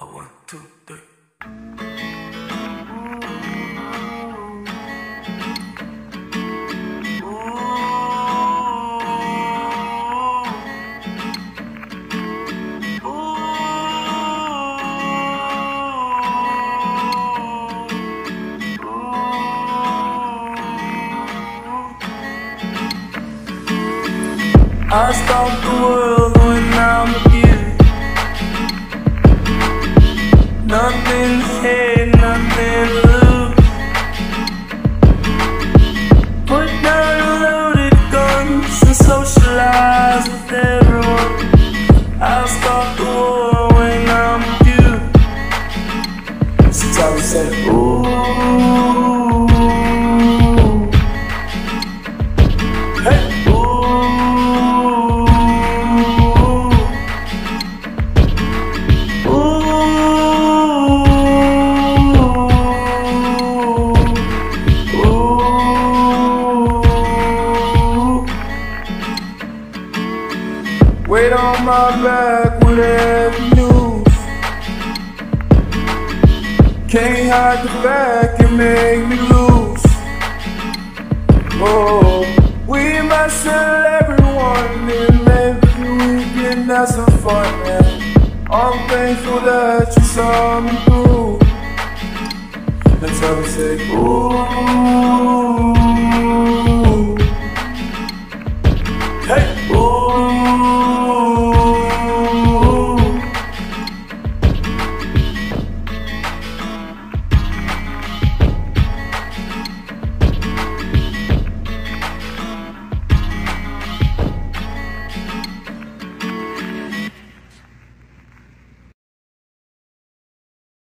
One, two, three. I stalk the world when I'm with you. Weight on my back whatever every news. Can't hide the fact you make me lose. Oh, we must tell everyone in every weekend that's some fun. Yeah. I'm thankful that you saw me through. That's how we say, ooh. Hey.